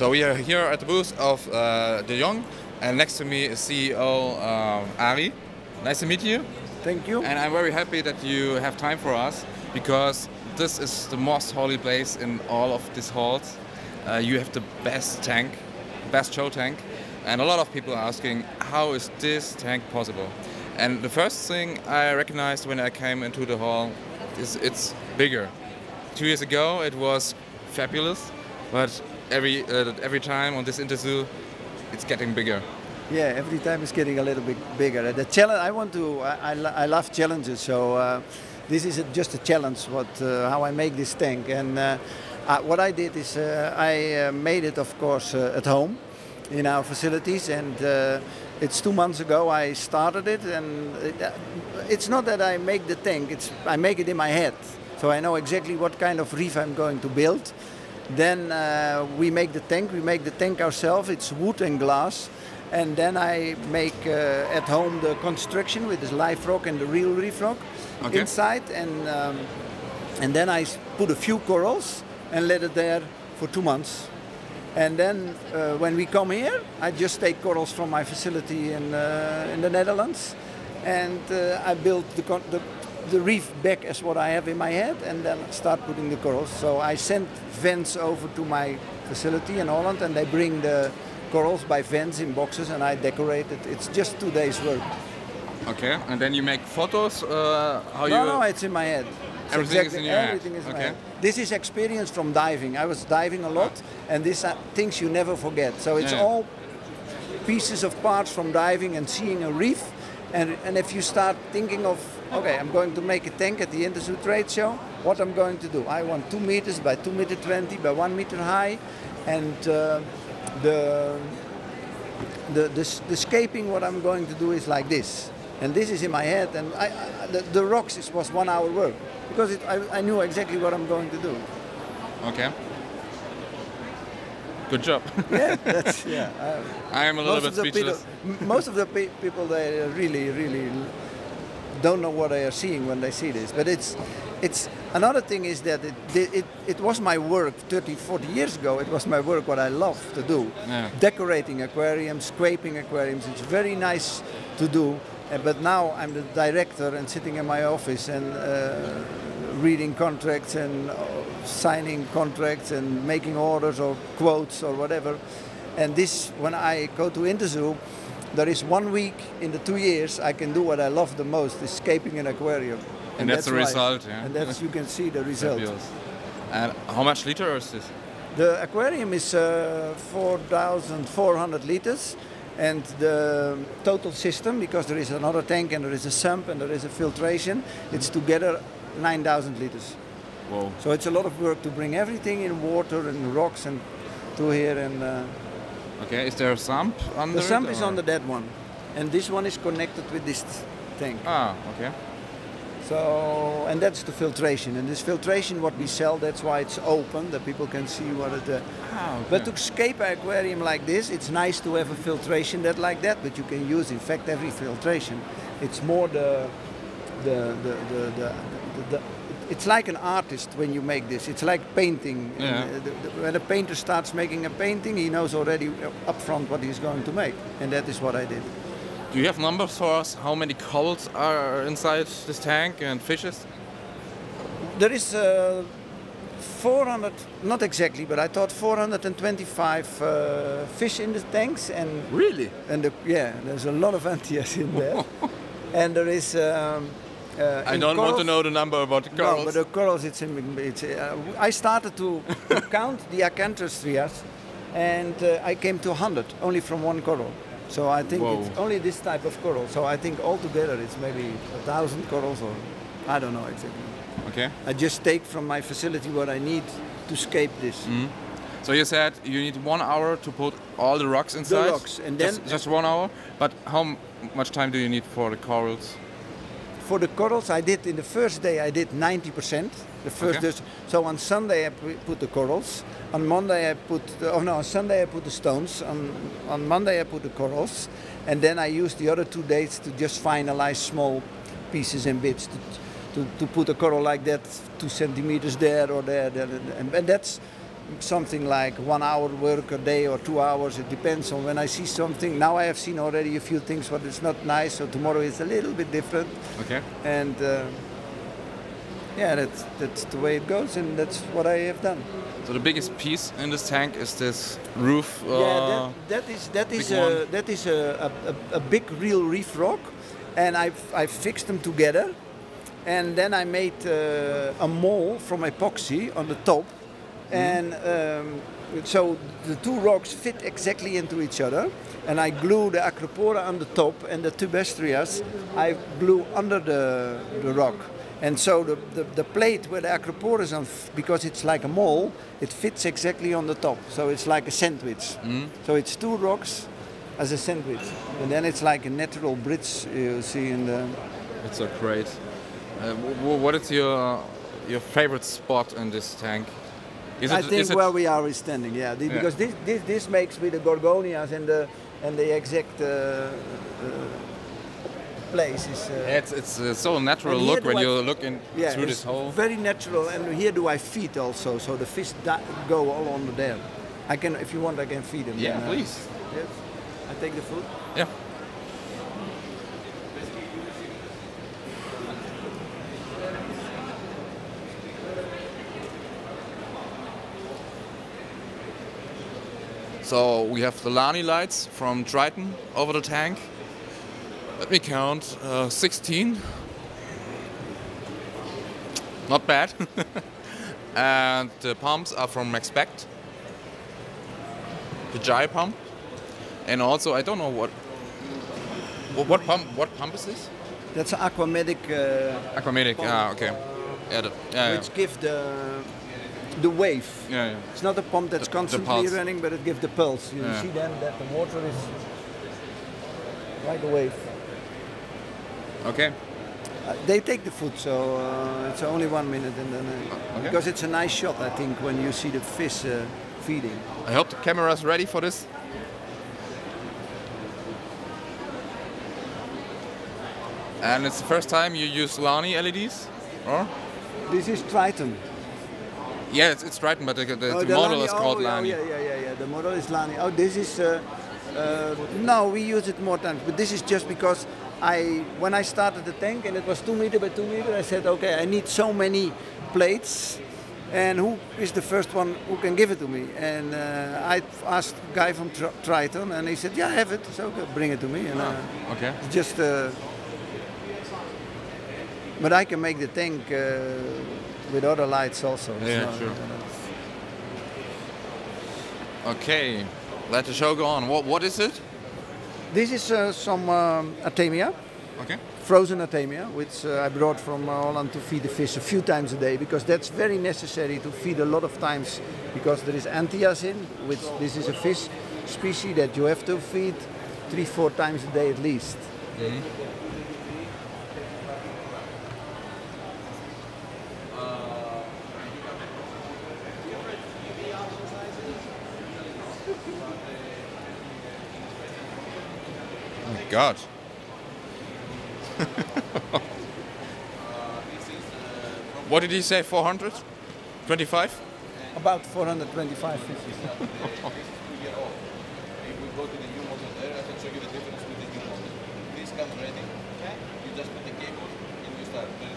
So we are here at the booth of uh, De Jong, and next to me is CEO uh, Arie. Nice to meet you. Thank you. And I'm very happy that you have time for us because this is the most holy place in all of these halls. Uh, you have the best tank, best show tank, and a lot of people are asking how is this tank possible? And the first thing I recognized when I came into the hall is it's bigger. Two years ago it was fabulous, but every uh, every time on this interview it's getting bigger. Yeah, every time it's getting a little bit bigger. The challenge I want to I, I, I love challenges, so uh, this is a, just a challenge. What uh, how I make this tank and. Uh, what I did is uh, I uh, made it, of course, at home in our facilities, and it's two months ago I started it, and it, it's not that I make the tank; it's I make it in my head, so I know exactly what kind of reef I'm going to build. Then uh, we make the tank. We make the tank ourselves. It's wood and glass, and then I make uh, at home the construction with this live rock and the real reef rock okay. inside, and um, and then I put a few corals and let it there for two months. And then uh, when we come here, I just take corals from my facility in, uh, in the Netherlands, and uh, I build the, the, the reef back as what I have in my head, and then start putting the corals. So I send vents over to my facility in Holland, and they bring the corals by vents in boxes, and I decorate it. It's just two days work. Okay, and then you make photos. Uh, how no, you? No, it's in my head. Everything exactly, is in your everything head. Is okay. This is experience from diving. I was diving a lot, and these are things you never forget. So it's yeah. all pieces of parts from diving and seeing a reef. And, and if you start thinking of, okay, I'm going to make a tank at the Interzoo trade show, what I'm going to do? I want two meters by two meter 20 by one meter high, and uh, the, the, the, the scaping, what I'm going to do is like this. And this is in my head, and I, I, the, the rocks was one hour work because it, I, I knew exactly what I'm going to do. Okay. Good job. yeah, that's yeah. Uh, I am a little bit speechless. People, most of the pe people they really, really don't know what they are seeing when they see this. But it's, it's another thing is that it, it, it was my work 30, 40 years ago. It was my work what I love to do. Yeah. Decorating aquariums, scraping aquariums. It's very nice to do. Uh, but now I'm the director and sitting in my office and uh, reading contracts and uh, signing contracts and making orders or quotes or whatever. And this, when I go to Interzoo, there is one week in the two years I can do what I love the most, escaping an aquarium. And, and that's, that's, the result, yeah. And that's you can see the result. And how much liter is this? The aquarium is uh, 4,400 liters and the total system, because there is another tank and there is a sump and there is a filtration, it's together 9,000 liters. Whoa. So it's a lot of work to bring everything in water and rocks and to here and. Uh, okay, is there a sump under The sump is under that one, and this one is connected with this tank. Ah, okay. So, and that's the filtration. And this filtration, what we sell, that's why it's open, that people can see what it. Uh, ah, okay. But to escape an aquarium like this, it's nice to have a filtration that like that, but you can use, in fact, every filtration. It's more the, the, the, the, the, the it's like an artist when you make this. It's like painting. Yeah. The, the, when a painter starts making a painting, he knows already up front what he's going to make, and that is what I did. Do you have numbers for us? How many corals are inside this tank and fishes? There is uh, 400, not exactly, but I thought 425 uh, fish in the tanks and really, and the, yeah, there's a lot of Anthias in there, and there is. Um, uh, I don't corals, want to know the number about the corals. No, but the corals, it's, it's uh, I started to, to count the acanthastreas, and uh, I came to 100 only from one coral. So I think Whoa. it's only this type of coral. So I think altogether it's maybe a thousand corals or I don't know exactly. Okay. I just take from my facility what I need to scape this. Mm. So you said you need one hour to put all the rocks inside. The rocks, and then just, just one hour. But how much time do you need for the corals? For the corals, I did in the first day. I did 90 percent. The first Okay. So on Sunday I put the corals. On Monday I put. The, oh no, on Sunday I put the stones. On on Monday I put the corals, and then I used the other two days to just finalize small pieces and bits to, to, to put a coral like that, two centimeters there or there, there and, and that's something like one hour work a day or two hours. It depends on when I see something. Now I have seen already a few things, but it's not nice. So tomorrow is a little bit different. Okay. And uh, yeah, that's that's the way it goes, and that's what I have done. So the biggest piece in this tank is this roof. Uh, yeah, that, that is that is a, that is a, a, a big real reef rock, and I I fixed them together, and then I made uh, a mole from epoxy on the top, and um, so the two rocks fit exactly into each other, and I glue the acropora on the top and the tubastreas I glue under the the rock. And so the, the, the plate where the acropora is on, because it's like a mole, it fits exactly on the top. So it's like a sandwich. So it's two rocks as a sandwich. And then it's like a natural bridge you see in the... It's so great. Uh, what is your your favorite spot in this tank? Is I think is it where we are is standing, yeah. The- Yeah. Because this, this, this makes with the gorgonias and the, and the exact uh, uh, place is... Uh, it's it's uh, so natural look when I- you look in Yeah, through this hole. very natural, and here do I feed also, so the fish go all under there. I can, if you want, I can feed them. Yeah, then, uh, please. Yes. I take the food. Yeah. So we have the Lani lights from Triton over the tank. Let me count, uh, 16. Not bad. and the pumps are from Expect. The Jai pump. And also, I don't know what what, what pump what pump is this? That's an aquamedic, uh, Aquamedic. Ah, okay. Yeah, the, yeah, which gives the the wave. yeah, yeah. It's not a pump that's The- the constantly pulse. running, but it gives the pulse. You Yeah. see then that the water is like a wave. Okay. Uh, they take the food, so uh, it's only one minute, and then uh, Okay. because it's a nice shot, I think, when you see the fish uh, feeding. I hope the camera's ready for this. And it's the first time you use Lani LEDs, or? This is Triton. Yeah, it's, it's Triton, but the, the, Oh, the model Lani- is called oh, yeah, Lani. Yeah, yeah, yeah, yeah. The model is Lani. Oh, this is. Uh, uh, no, we use it more times, but this is just because I, when I started the tank and it was two meter by two meter, I said, okay, I need so many plates, and who is the first one who can give it to me? And uh, I asked a guy from Tr- Triton, and he said, yeah, I have it, so okay, bring it to me. And uh, Okay. just. Uh, but I can make the tank uh, with other lights also. Yeah, not- sure. Okay. Let the show go on. What what is it? This is uh, some um, Artemia, Okay. frozen Artemia, which uh, I brought from uh, Holland to feed the fish a few times a day because that's very necessary to feed a lot of times because there is Anthias in, which this is a fish species that you have to feed three, four times a day at least. Oh my God. what did he say? 400? 25? About 425 fishes. If we go to the new model there, I can show you the difference with the new model. This comes ready. You just put the cable and you start. There is a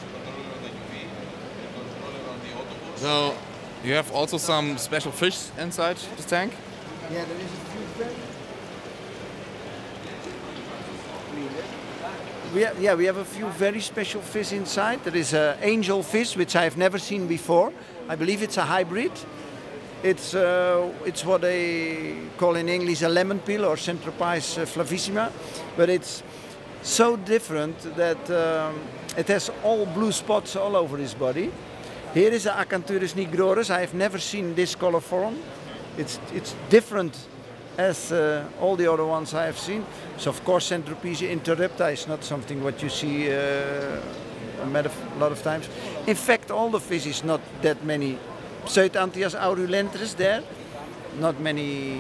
controller on the UV, a controller on the autobus. So you have also some special fish inside this tank? Yeah, there is a few We have, yeah, we have a few very special fish inside. There is an angel fish, which I have never seen before. I believe it's a hybrid. It's, uh, it's what they call in English a lemon peel or Centropyge uh, flavissima. But it's so different that um, it has all blue spots all over his body. Here is a Acanthurus nigroris. I have never seen this color form. It's, it's different as uh, all the other ones I have seen. So of course Centropyge interrupta is not something what you see uh, a lot of times. In fact, all the fish is not that many. Pseudanthias aurulentus there, not many,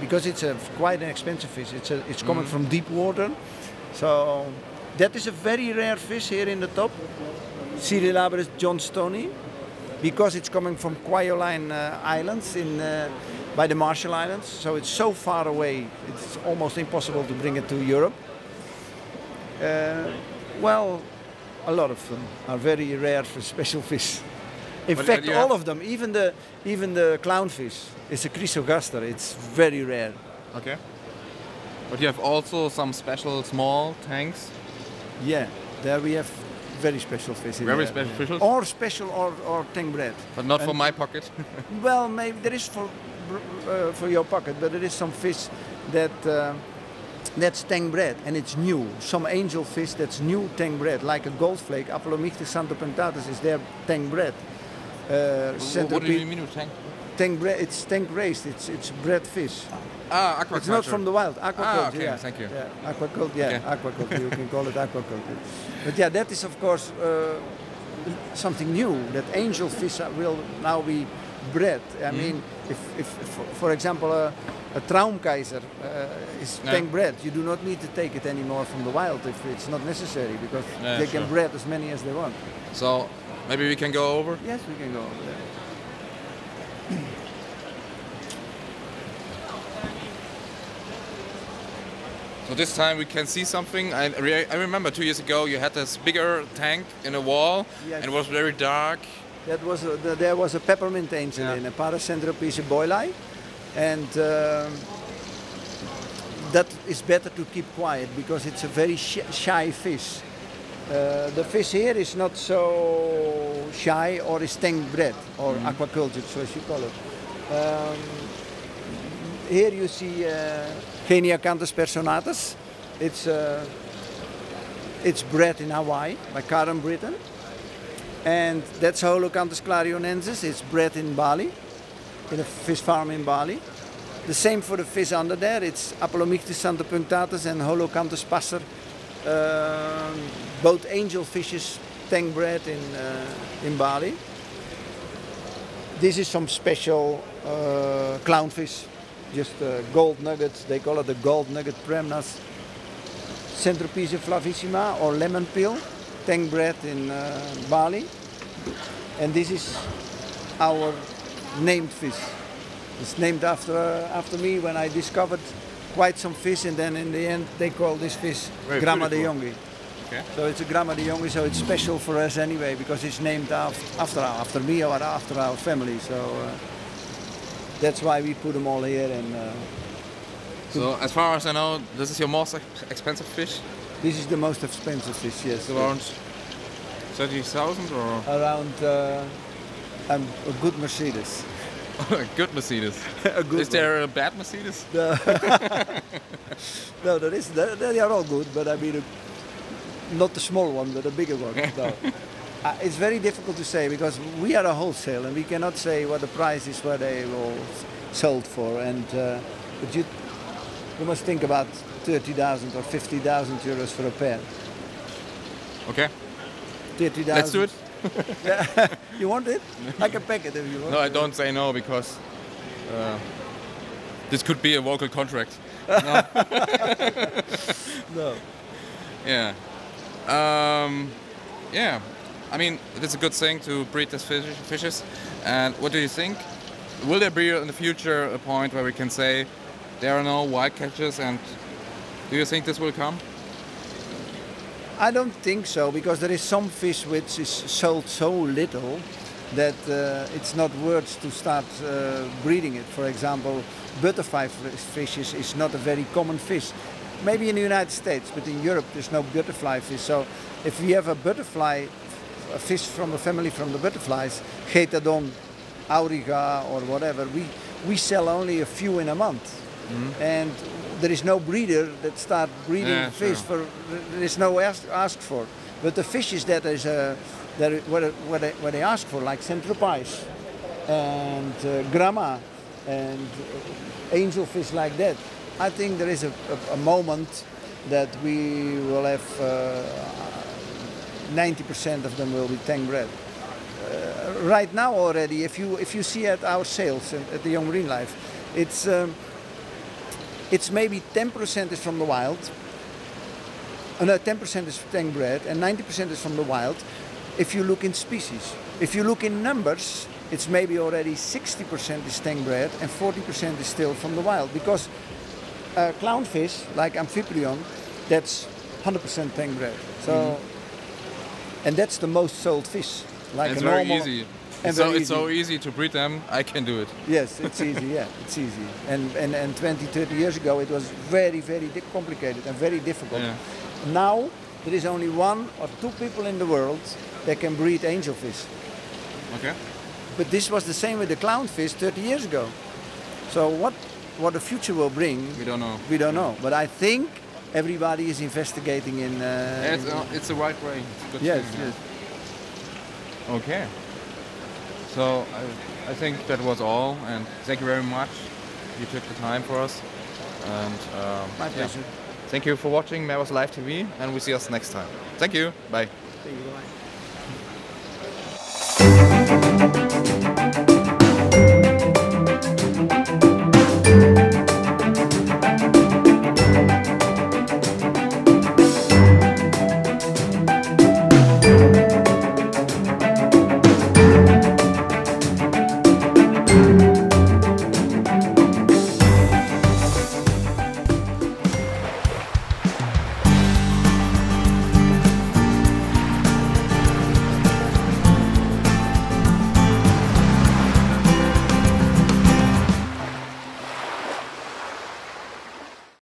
because it's a quite an expensive fish. It's a, it's coming from deep water, so that is a very rare fish here in the top. Cirrhilabrus johnstoni, because it's coming from Kwajalein uh, Islands in uh, by the Marshall Islands. So it's so far away, it's almost impossible to bring it to Europe. Uh, well, a lot of them are very rare for special fish. In fact, all of them, even the even the clownfish, is a chrysogaster. It's very rare. Okay. But you have also some special small tanks. Yeah, there we have very special fish. Very special fishes? Or special or, or tank bred. But not for my pocket. Well, maybe there is for uh, for your pocket, but there is some fish that uh, that's tang bred and it's new. Some angel fish that's new tang bred, like a gold flake. Apolemichthys xanthopunctatus is their tang bred. Uh, what do you mean with tank? Tang bred. It's tank raised. It's it's bred fish. Ah, aquaculture. It's not from the wild. Aquaculture. Ah, okay, yeah. thank you. Yeah, aquaculture. Yeah, Okay. aquaculture. you can call it aquaculture. But yeah, that is of course uh, something new. That angel fish will now be bred. I Mm-hmm. mean, if, if, for, for example, a, a Traumkaiser uh, is Yeah. tank bred, you do not need to take it anymore from the wild if it's not necessary because Yeah, they sure. can bred as many as they want. So maybe we can go over. Yes, we can go over there. So this time we can see something. I, re- I remember two years ago you had this bigger tank in a wall Yes. and it was very dark. That was a, the, there was a peppermint angel Yeah. in a Paracentropyge boylei, and um that is better to keep quiet because it's a very sh- shy fish. Uh, the fish here is not so shy or is tank bred or aquaculture, so as you call it. Um, here you see uh, Genicanthus personatus. It's uh, it's bred in Hawaii by Karen Brittain. And that's Holacanthus clarionensis. It's bred in Bali, in a fish farm in Bali. The same for the fish under there. It's Apolemichthys xanthopunctatus and Holacanthus passer. Um, both angel fishes tank bred in, uh, in Bali. This is some special uh, clownfish, just uh, gold nuggets. They call it the gold nugget premnas. Centropyge flavissima or lemon peel, tank bred in uh, Bali. And this is our named fish. It's named after uh, after me when I discovered quite some fish, and then in the end they call this fish Very Gramma de. Jongi. Okay. So it's a Gramma de Jongi, so it's special for us anyway because it's named after after, after me or after our family. So uh, that's why we put them all here. And uh, So as far as I know, this is your most ex- expensive fish. This is the most expensive fish. Yes, It's around thirty thousand or around uh, um, a good Mercedes. a good Mercedes. a good is there a bad Mercedes? No, that is they, they are all good, but I mean, uh, not the small one, but the bigger one. No. Uh, it's very difficult to say because we are a wholesale and we cannot say what the price is where they were sold for. And uh, but you you must think about thirty thousand or fifty thousand euros for a pair. Okay. Thirty thousand. Let's do it. You want it? I can pack it if you want. No, I don't say no because uh, this could be a vocal contract. No. Yeah. Um, yeah. I mean, it's a good thing to breed these fish, fishes. And what do you think? Will there be in the future a point where we can say there are no wild catches? And do you think this will come? I don't think so because there is some fish which is sold so little that uh, it's not worth to start uh, breeding it. For example, butterfly fish fishes is not a very common fish. Maybe in the United States, but in Europe there's no butterfly fish. So if we have a butterfly, a fish from a family from the butterflies, Chaetodon, Auriga or whatever, we, we sell only a few in a month. And there is no breeder that start breeding Yeah, fish sure. for there is no ask, ask for. But the fishes that is uh, that what, what, they, what they ask for, like centropise and uh, gramma and uh, angelfish like that, I think there is a, a, a moment that we will have uh, 90% of them will be tank bred. Uh, right now already, if you if you see at our sales at, at De Jong Marine Life, it's um, it's maybe 10% is from the wild, no, 10% is tank bred and 90% is from the wild. if you look in species. If you look in numbers, it's maybe already 60% is tank bred and 40% is still from the wild. Because uh, clownfish, like amphiprion, that's 100% tank bred. So, and that's the most sold fish. Like it's a very normal, easy. And so, it's so easy to breed them. I can do it. Yes, it's easy. Yeah, it's easy. And, and and 20, 30 years ago, it was very, very complicated and very difficult. Yeah. Now there is only one or two people in the world that can breed angelfish. Okay. But this was the same with the clownfish 30 years ago. So what what the future will bring, We don't know. we don't know. But I think everybody is investigating in. Uh, Yeah, it's, in- uh, it's the right way. It's a good yes, yeah. yes. Okay. So I, I think that was all, and thank you very much. You took the time for us, and um, My yeah. pleasure. Thank you for watching MeerwasserLive TV, and we see us next time. Thank you. Bye. Thank you. Bye.